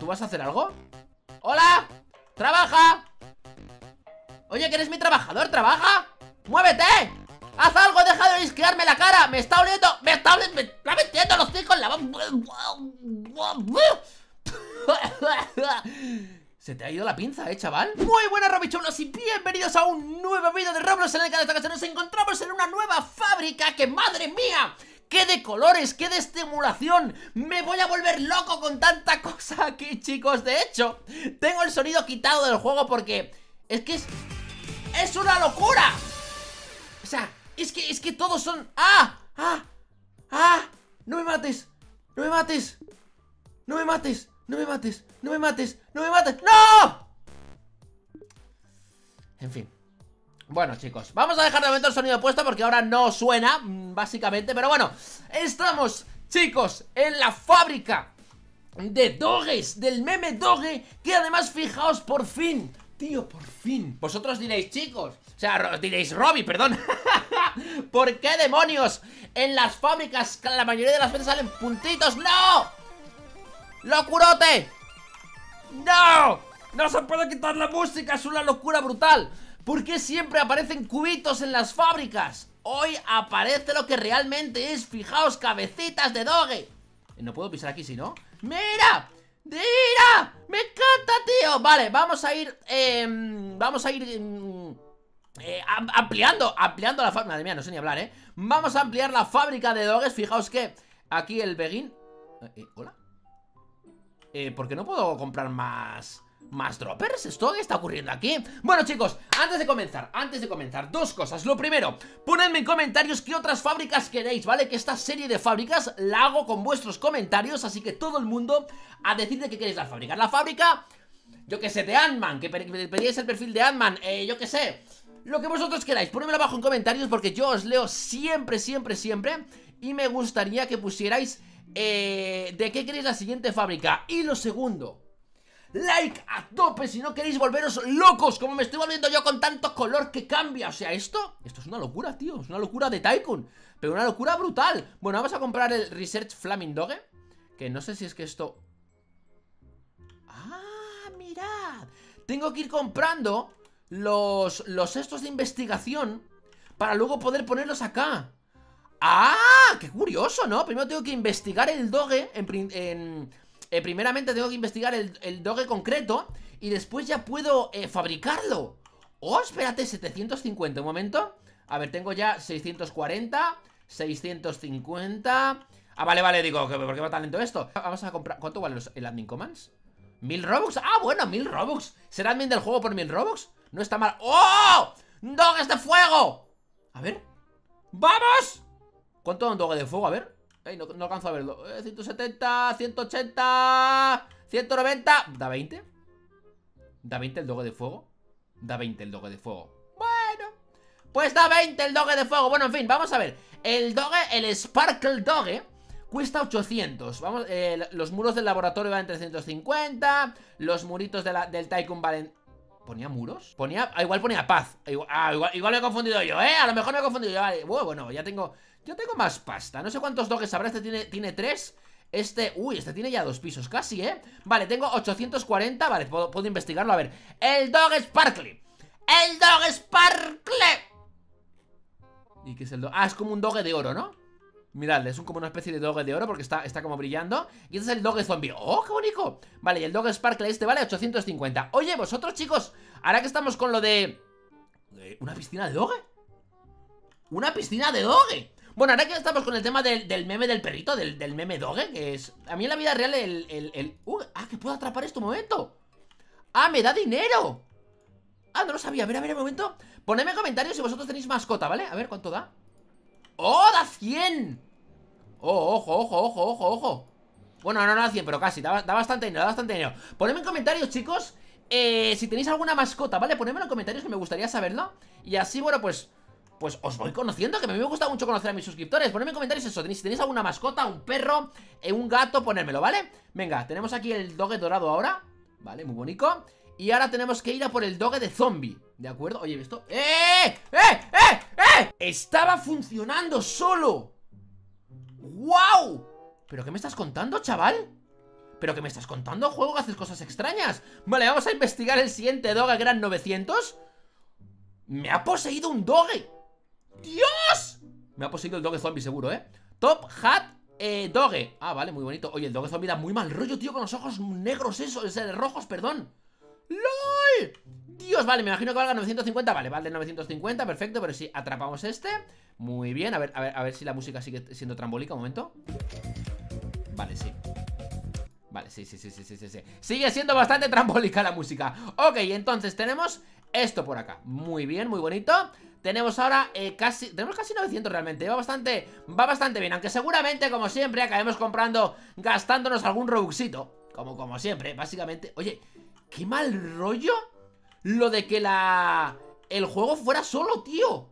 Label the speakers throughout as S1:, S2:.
S1: ¿Tú vas a hacer algo? ¡Hola! ¡Trabaja! Oye, que eres mi trabajador, ¿trabaja? ¡Muévete! ¡Haz algo! ¡Deja de risquearme la cara! ¡Me está oliendo! ¡Me está oliendo! ¡Me está metiendo los hijos en la Se te ha ido la pinza, ¿eh, chaval? Muy buenas, Robichulos, y bienvenidos a un nuevo vídeo de Roblox en el canal de esta ocasión Nos encontramos en una nueva fábrica que, ¡madre mía! ¡Qué de colores! ¡Qué de estimulación! ¡Me voy a volver loco con tanta cosa aquí, chicos! De hecho, tengo el sonido quitado del juego porque... Es que es... ¡Es una locura! O sea, es que, es que todos son... ¡Ah! ¡Ah! ¡Ah! ¡No me mates! ¡No me mates! ¡No me mates! ¡No me mates! ¡No me mates! ¡No me mates! ¡No! En fin bueno chicos, vamos a dejar de momento el sonido puesto porque ahora no suena, mm, básicamente Pero bueno, estamos, chicos, en la fábrica de doges, del meme doge Que además, fijaos, por fin, tío, por fin Vosotros diréis, chicos, o sea, diréis, Robby, perdón ¿Por qué demonios en las fábricas la mayoría de las veces salen puntitos? ¡No! ¡Locurote! ¡No! ¡No se puede quitar la música! ¡Es una locura brutal! ¿Por qué siempre aparecen cubitos en las fábricas? Hoy aparece lo que realmente es Fijaos, cabecitas de doge eh, No puedo pisar aquí, si no ¡Mira! ¡Mira! ¡Me encanta, tío! Vale, vamos a ir em, Vamos a ir em, eh, Ampliando, ampliando la fábrica Madre mía, no sé ni hablar, ¿eh? Vamos a ampliar la fábrica de doges Fijaos que aquí el Begin eh, ¿Hola? Eh, ¿por qué no puedo comprar más ¿Más droppers? ¿Esto qué está ocurriendo aquí? Bueno chicos, antes de comenzar, antes de comenzar Dos cosas, lo primero, ponedme en comentarios qué otras fábricas queréis, ¿vale? Que esta serie de fábricas la hago con vuestros comentarios Así que todo el mundo a decir de qué queréis las fábricas La fábrica, yo que sé, de Ant-Man Que pedíais el perfil de Ant-Man, eh, yo que sé Lo que vosotros queráis, ponedmelo abajo en comentarios Porque yo os leo siempre, siempre, siempre Y me gustaría que pusierais eh, de qué queréis la siguiente fábrica Y lo segundo like a tope si no queréis volveros locos como me estoy volviendo yo con tanto color que cambia. O sea, esto, esto es una locura, tío. Es una locura de Tycoon. Pero una locura brutal. Bueno, vamos a comprar el Research Flaming Doge. Que no sé si es que esto... ¡Ah, mirad! Tengo que ir comprando los, los estos de investigación para luego poder ponerlos acá. ¡Ah! ¡Qué curioso, ¿no? Primero tengo que investigar el Doge en, en eh, primeramente tengo que investigar el, doge concreto y después ya puedo eh, fabricarlo. Oh, espérate, 750, un momento. A ver, tengo ya 640, 650... Ah, vale, vale, digo, ¿por qué va tan lento esto? Vamos a comprar... ¿Cuánto vale el admin commands? ¿Mil robux? Ah, bueno, mil robux ¿Será admin del juego por mil robux? No está mal ¡Oh! ¡Doges de fuego! A ver ¡Vamos! ¿Cuánto da un doge de fuego? A ver no, alcanzo a verlo. 170, 180 190 ¿Da 20? ¿Da 20 el doge de fuego? Da 20 el doge de fuego Bueno Pues da 20 el doge de fuego. Bueno, en fin, vamos a ver. El doge, el Sparkle Doge Cuesta 800 Vamos, eh, Los muros del laboratorio valen 350 Los muritos del Tycoon valen ¿Ponía muros? Ponía, ah, igual ponía paz ah, igual, igual, me he confundido yo, ¿eh? A lo mejor me he confundido yo Bueno, ya tengo yo tengo más pasta, no sé cuántos doges habrá Este tiene, tiene tres este, uy, este tiene ya dos pisos casi, ¿eh? Vale, tengo 840, vale, puedo, puedo investigarlo A ver, el dog Sparkly El dog Sparkly ¿Y qué es el dog? Ah, es como un doge de oro, ¿no? Mirad, es como una especie de doge de oro porque está, está como brillando Y este es el doge zombie ¡Oh, qué bonito! Vale, y el doge Sparkle este vale 850 Oye, vosotros chicos, ahora que estamos con lo de... ¿Una piscina de doge? ¡Una piscina de doge! Bueno, ahora que estamos con el tema del, meme del perrito, del, meme doge, que es... A mí en la vida real el... el, uh, ah, que puedo atrapar esto un momento. Ah, me da dinero. Ah, no lo sabía. A ver, a ver, un momento. Ponedme en comentarios si vosotros tenéis mascota, ¿vale? A ver, ¿cuánto da? ¡Oh, da 100! ¡Oh, ojo, ojo, ojo, ojo, ojo! Bueno, no, no da 100, pero casi. Da, bastante dinero, da bastante dinero. Ponedme en comentarios, chicos, eh, si tenéis alguna mascota, ¿vale? Ponedme en comentarios que me gustaría saberlo. Y así, bueno, pues pues os voy conociendo, que a mí me gusta mucho conocer a mis suscriptores Ponedme en comentarios eso, si tenéis alguna mascota, un perro, eh, un gato, ponérmelo, ¿vale? Venga, tenemos aquí el doge dorado ahora Vale, muy bonito Y ahora tenemos que ir a por el doge de zombie ¿De acuerdo? Oye, esto... ¡Eh! ¡Eh! ¡Eh! ¡Eh! ¡Estaba funcionando solo! ¡Wow! ¿Pero qué me estás contando, chaval? ¿Pero qué me estás contando? Juego que haces cosas extrañas Vale, vamos a investigar el siguiente doge Gran 900 Me ha poseído un doge ¡Dios! Me ha poseído el doge zombie seguro, ¿eh? Top Hat eh, Doge Ah, vale, muy bonito Oye, el Doge Zombie da muy mal rollo, tío Con los ojos negros esos, eh, rojos, perdón. Dios, vale, me imagino que valga 950 Vale, vale 950, perfecto Pero si atrapamos este Muy bien, a ver, a ver, a ver si la música sigue siendo trambólica Un momento. Vale, sí. Vale, sí, sí, sí, sí, sí, sí Sigue siendo bastante trambólica la música. Ok, entonces tenemos esto por acá. Muy bien, muy bonito. Tenemos ahora eh, casi, tenemos casi 900 realmente Va bastante, va bastante bien Aunque seguramente, como siempre, acabemos comprando Gastándonos algún robuxito Como, como siempre, básicamente. Oye, qué mal rollo Lo de que la... El juego fuera solo, tío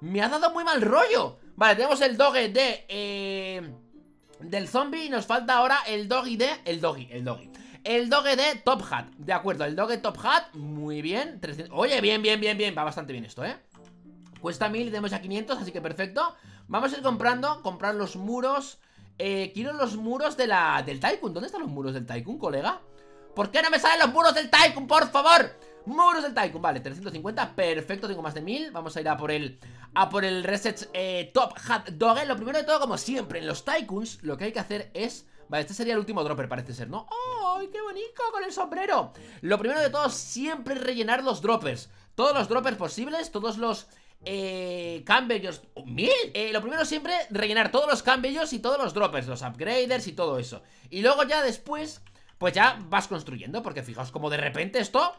S1: Me ha dado muy mal rollo Vale, tenemos el doge de... Eh, del zombie Y nos falta ahora el doggy de... El doggy, el doggy el doge de Top Hat, de acuerdo, el doge Top Hat, muy bien 300... Oye, bien, bien, bien, bien, va bastante bien esto, ¿eh? Cuesta 1000 y tenemos ya 500, así que perfecto Vamos a ir comprando, comprar los muros eh, quiero los muros de la, del Tycoon ¿Dónde están los muros del Tycoon, colega? ¿Por qué no me salen los muros del Tycoon, por favor? Muros del Tycoon, vale, 350, perfecto, tengo más de 1000 Vamos a ir a por el, a por el Reset eh, Top Hat Doge Lo primero de todo, como siempre, en los Tycoons Lo que hay que hacer es... Vale, este sería el último dropper, parece ser, ¿no? ¡Ay, qué bonito con el sombrero! Lo primero de todo, siempre rellenar los droppers Todos los droppers posibles, todos los eh, Cambellos ¡Mil! Eh, lo primero siempre, rellenar todos los cambellos y todos los droppers Los upgraders y todo eso Y luego ya después, pues ya vas construyendo Porque fijaos como de repente esto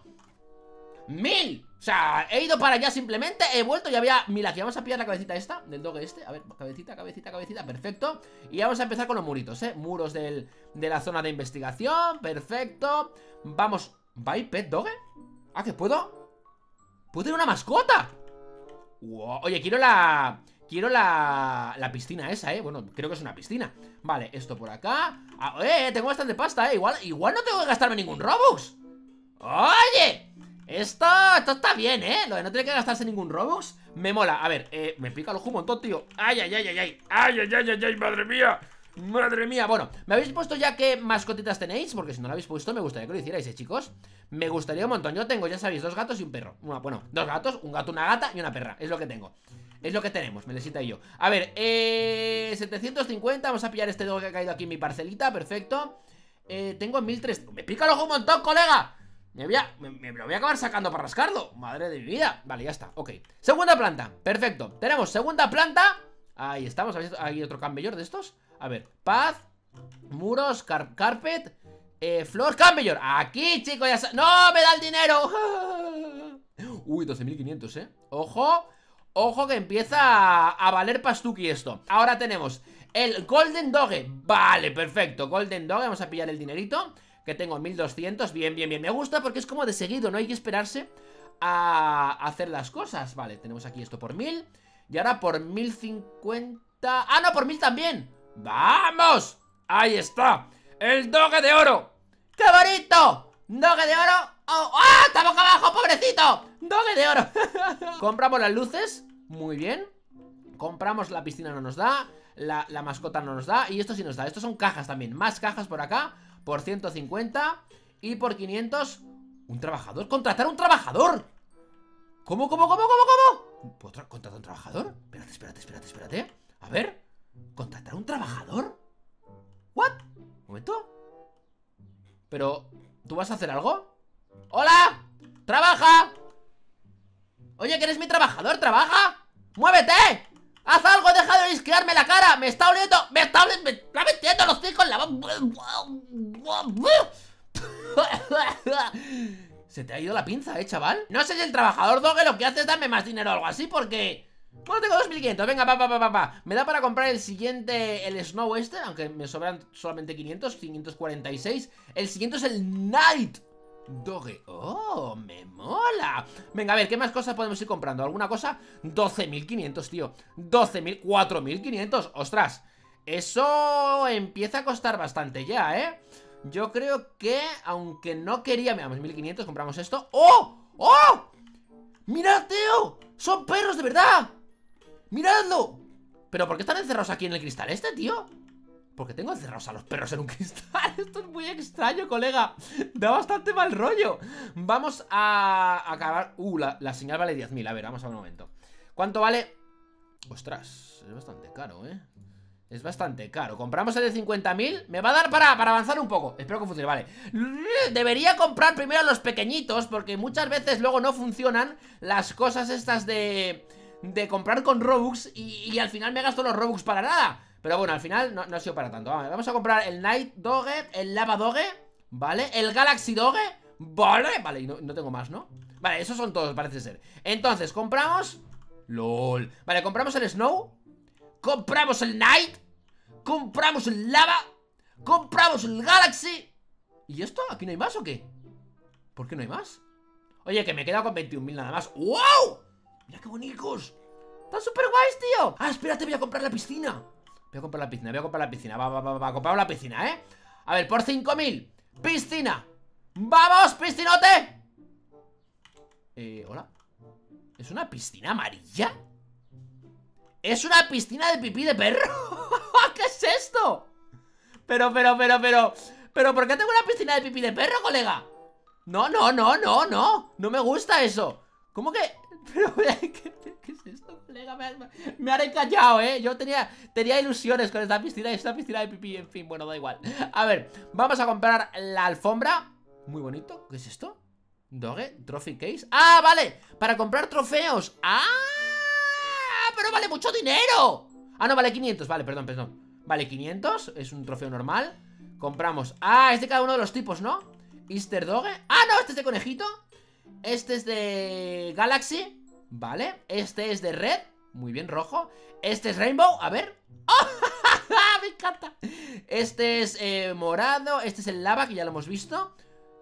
S1: ¡Mil! O sea, he ido para allá simplemente He vuelto y había mil aquí Vamos a pillar la cabecita esta Del dog este A ver, cabecita, cabecita, cabecita Perfecto Y vamos a empezar con los muritos, ¿eh? Muros del, de la zona de investigación Perfecto Vamos ¿Va pet dog? ¿Ah, que puedo? ¿Puedo tener una mascota? Oye, quiero la... Quiero la, la piscina esa, ¿eh? Bueno, creo que es una piscina Vale, esto por acá ah, Eh, tengo bastante pasta, ¿eh? Igual, igual no tengo que gastarme ningún Robux ¡Oye! Esto, esto está bien, ¿eh? Lo de no tener que gastarse ningún Robux Me mola A ver, eh, me pica los un montón, tío ¡Ay, ay, ay, ay! ¡Ay, ay, ay, ay, ay! ¡Madre mía! Madre mía, bueno, ¿me habéis puesto ya qué mascotitas tenéis? Porque si no lo habéis puesto me gustaría que lo hicierais, ¿eh, chicos? Me gustaría un montón, yo tengo, ya sabéis, dos gatos y un perro Bueno, dos gatos, un gato, una gata y una perra Es lo que tengo es lo que tenemos, me necesita yo A ver, eh... 750, vamos a pillar este dogo que ha caído aquí en mi parcelita Perfecto eh, Tengo 1300 Me pica el ojo un montón, colega me, voy a, me, lo voy a acabar sacando para rascarlo. Madre de mi vida. Vale, ya está, ok. Segunda planta, perfecto. Tenemos segunda planta. Ahí estamos, ¿hay otro cambellor de estos? A ver, paz. Muros, carpet. Eh, Flor, cambellor Aquí, chicos, ya ¡No, me da el dinero! Uy, 12.500, ¿eh? Ojo. Ojo que empieza a, valer pastuki esto. Ahora tenemos el Golden Doge Vale, perfecto, Golden Doge Vamos a pillar el dinerito Que tengo 1200, bien, bien, bien Me gusta porque es como de seguido, no hay que esperarse A hacer las cosas Vale, tenemos aquí esto por 1000 Y ahora por 1050 Ah, no, por 1000 también ¡Vamos! Ahí está ¡El Doge de oro! ¡Qué bonito! ¡Doge de oro! ¡Oh! ¡Ah! ¡Está abajo, pobrecito! ¡Doge de oro! Compramos las luces Muy bien Compramos la piscina, no nos da la, la, mascota no nos da Y esto sí nos da Estos son cajas también Más cajas por acá Por 150 Y por 500 ¿Un trabajador? ¡Contratar un trabajador! ¿Cómo, cómo, cómo, cómo, cómo? ¿Puedo contratar un trabajador? Espérate, espérate, espérate, espérate A ver ¿Contratar un trabajador? ¿What? ¿Un momento? Pero... ¿Tú vas a hacer algo? ¡Hola! ¡Trabaja! Oye, que eres mi trabajador, ¡trabaja! ¡Muévete! ¡Haz algo! ¡Deja de risquearme la cara! ¡Me está oliendo! ¡Me está oliendo! ¡Me está metiendo los hijos. Se te ha ido la pinza, ¿eh, chaval? No sé si el trabajador Doge lo que hace es darme más dinero o algo así, porque... Bueno, tengo 2500, venga, pa, pa, pa, pa, pa Me da para comprar el siguiente, el Snow este Aunque me sobran solamente 500, 546 El siguiente es el Night Doge, oh, me mola Venga, a ver, ¿qué más cosas podemos ir comprando? ¿Alguna cosa? 12.500, tío 12.000, 4.500 Ostras, eso empieza a costar bastante ya, ¿eh? Yo creo que, aunque no quería Veamos, 1.500, compramos esto ¡Oh! ¡Oh! ¡Mirad, tío! ¡Son perros de verdad! ¡Miradlo! ¿Pero por qué están encerrados aquí en el cristal este, tío? Porque tengo encerrados a los perros en un cristal. Esto es muy extraño, colega. Da bastante mal rollo. Vamos a acabar. Uh, la, señal vale 10.000 A ver, vamos a un momento. ¿Cuánto vale? Ostras, es bastante caro, ¿eh? Es bastante caro. Compramos el de 50.000 Me va a dar para, para avanzar un poco. Espero que funcione, vale. Debería comprar primero los pequeñitos Porque muchas veces luego no funcionan Las cosas estas de... De comprar con Robux y, y al final me gasto los Robux para nada Pero bueno, al final no, ha sido para tanto vamos, vamos a comprar el Night Doge El Lava Doge ¿Vale? El Galaxy Doge Vale, vale, y no, no tengo más, ¿no? Vale, esos son todos, parece ser Entonces, compramos LOL Vale, compramos el Snow Compramos el Night Compramos el Lava Compramos el Galaxy ¿Y esto? ¿Aquí no hay más o qué? ¿Por qué no hay más? Oye, que me he quedado con 21.000 nada más ¡Wow! Mira qué bonitos Están súper guays, tío Ah, espérate, voy a comprar la piscina Voy a comprar la piscina, voy a comprar la piscina Va, va, va, va, compramos la piscina, ¿eh? A ver, por 5.000 Piscina ¡Vamos, piscinote! Eh, hola ¿Es una piscina amarilla? ¡Es una piscina de pipí de perro! ¿Qué es esto? Pero, pero, pero, pero ¿Pero por qué tengo una piscina de pipí de perro, colega? No, no, no, no, no No me gusta eso ¿Cómo que? Pero, ¿qué, qué esto, Me, me haré callado, ¿eh? Yo tenía, tenía ilusiones con esta piscina y esta piscina de pipí En fin, bueno, da igual A ver, vamos a comprar la alfombra Muy bonito ¿Qué es esto? Doge, Trophy Case ¡Ah, vale! Para comprar trofeos ¡Ah! ¡Pero vale mucho dinero! Ah, no, vale 500, vale, perdón, perdón Vale, 500, es un trofeo normal Compramos, ah, es de cada uno de los tipos, ¿no? Easter Doge, ah, no, este es de conejito Este es de Galaxy Vale, este es de Red Muy bien, rojo Este es Rainbow, a ver ¡Oh! ¡Me encanta! Este es eh, morado Este es el lava, que ya lo hemos visto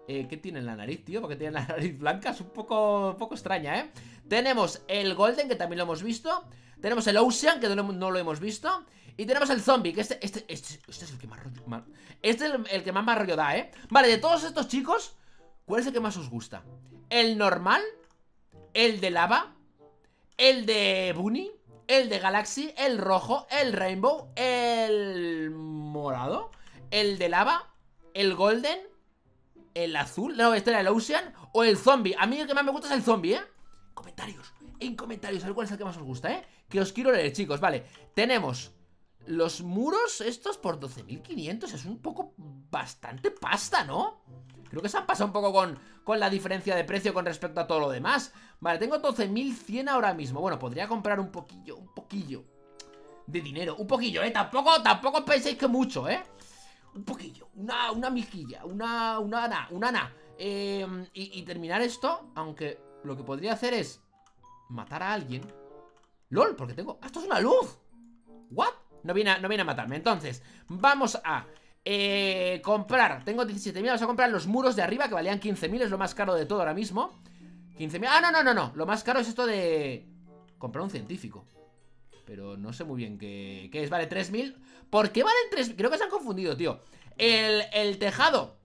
S1: eh, ¿Qué tiene en la nariz, tío? Porque tiene la nariz blanca Es un poco, un poco extraña, ¿eh? Tenemos el Golden, que también lo hemos visto Tenemos el Ocean, que no, lo hemos visto Y tenemos el Zombie, que este, este, este, este es el que más rollo Este es el, el, que más más rollo da, ¿eh? Vale, de todos estos chicos ¿Cuál es el que más os gusta? ¿El normal? ¿El de lava? ¿El de Bunny? ¿El de Galaxy? ¿El rojo? ¿El Rainbow? ¿El morado? ¿El de lava? ¿El golden? el azul, no, este era el Ocean O el zombie, a mí el que más me gusta es el zombie, ¿eh? Comentarios, en comentarios, cuál es el que más os gusta, ¿eh? Que os quiero leer, chicos, vale Tenemos los muros estos por 12.500 Es un poco, bastante pasta, ¿no? Creo que se han pasado un poco con, con la diferencia de precio con respecto a todo lo demás Vale, tengo 12.100 ahora mismo Bueno, podría comprar un poquillo, un poquillo De dinero, un poquillo, ¿eh? Tampoco, tampoco penséis que mucho, ¿eh? un poquillo, una, una mijilla, una, una ana, una ana. Eh, y, terminar esto, aunque lo que podría hacer es matar a alguien. LOL, porque tengo... ¡Ah, ¡Esto es una luz! ¿What? No viene no viene a matarme. Entonces, vamos a... Eh, comprar, tengo 17.000, vamos a comprar los muros de arriba que valían 15.000, es lo más caro de todo ahora mismo 15.000, ah, no, no, no, no, lo más caro es esto de comprar un científico pero no sé muy bien qué, qué es. Vale, 3.000. ¿Por qué valen 3.000? Creo que se han confundido, tío. El, el tejado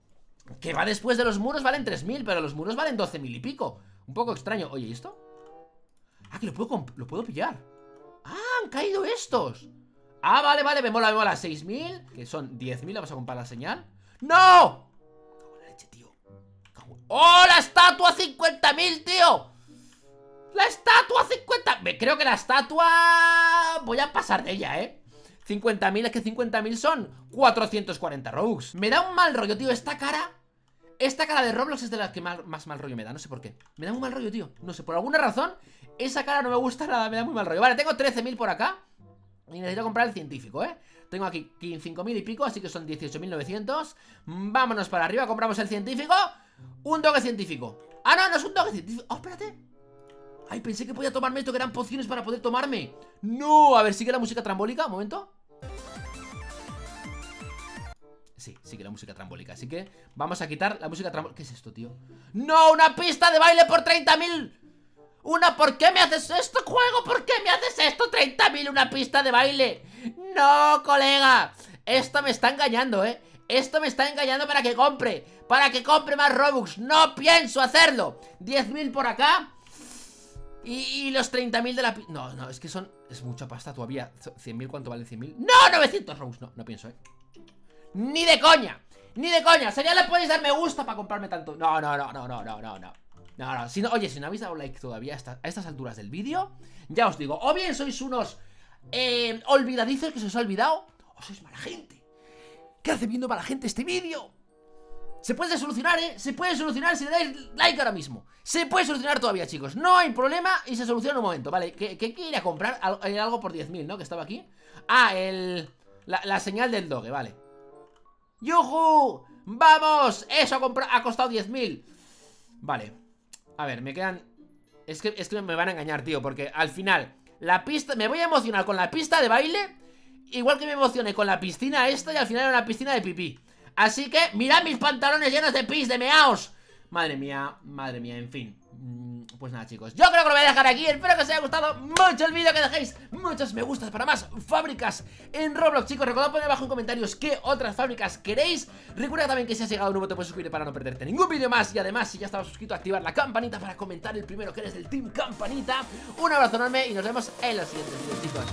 S1: que va después de los muros valen 3.000, pero los muros valen 12.000 y pico. Un poco extraño. Oye, ¿y esto? Ah, que lo puedo, lo puedo pillar. Ah, han caído estos. Ah, vale, vale, me mola, me mola 6.000, que son 10.000, vamos a comprar la señal ¡No! leche, tío ¡Oh, la estatua 50.000, tío! ¡La estatua 50! Me creo que la estatua... Voy a pasar de ella, ¿eh? 50.000, es que 50.000 son 440 Robux Me da un mal rollo, tío, esta cara Esta cara de Roblox es de las que más, más, mal rollo me da No sé por qué, me da un mal rollo, tío No sé, por alguna razón, esa cara no me gusta nada Me da muy mal rollo, vale, tengo 13.000 por acá Y necesito comprar el científico, ¿eh? Tengo aquí 5.000 y pico, así que son 18.900 Vámonos para arriba, compramos el científico Un doge científico Ah, no, no es un doge científico Oh, espérate Ay, pensé que podía tomarme esto, que eran pociones para poder tomarme No, a ver, sigue la música trambólica, un momento Sí, sigue la música trambólica Así que vamos a quitar la música trambólica ¿Qué es esto, tío? ¡No! ¡Una pista de baile por 30.000! ¡Una! ¿Por qué me haces esto, juego? ¿Por qué me haces esto? ¡30.000! ¡Una pista de baile! ¡No, colega! Esto me está engañando, ¿eh? Esto me está engañando para que compre Para que compre más Robux ¡No pienso hacerlo! 10.000 por acá y, los 30.000 de la... No, no, es que son... Es mucha pasta todavía. ¿100.000 cuánto vale 100.000? ¡No! ¡900 Robux! No, no pienso, ¿eh? Ni de coña Ni de coña Sería le podéis dar me gusta para comprarme tanto No, no, no, no, no, no, no, no oye, si no habéis dado like todavía a, estas alturas del vídeo Ya os digo, o bien sois unos eh, olvidadizos que se os ha olvidado O sois mala gente ¿Qué hace viendo mala gente este vídeo? Se puede solucionar, ¿eh? Se puede solucionar si le dais like ahora mismo Se puede solucionar todavía, chicos No hay problema y se soluciona en un momento Vale, ¿qué, qué quiere comprar? Hay algo por 10.000, ¿no? Que estaba aquí Ah, el... La, señal del doge, vale ¡Yuhu! ¡Vamos! Eso ha, ha costado 10.000 Vale A ver, me quedan... Es que, es que me van a engañar, tío Porque al final La pista... Me voy a emocionar con la pista de baile Igual que me emocioné con la piscina esta Y al final era una piscina de pipí. Así que mirad mis pantalones llenos de pis, de meaos Madre mía, madre mía, en fin. Mm, Pues nada chicos, yo creo que lo voy a dejar aquí. Espero que os haya gustado mucho el vídeo Que dejéis muchos me gustas para más fábricas en Roblox. Chicos, recordad poner abajo en comentarios qué otras fábricas queréis. Recuerda también que si has llegado nuevo te puedes suscribir para no perderte ningún vídeo más. Y además, si ya estabas suscrito, activar la campanita para comentar el primero que eres del Team Campanita. Un abrazo enorme y nos vemos en los siguientes vídeos chicos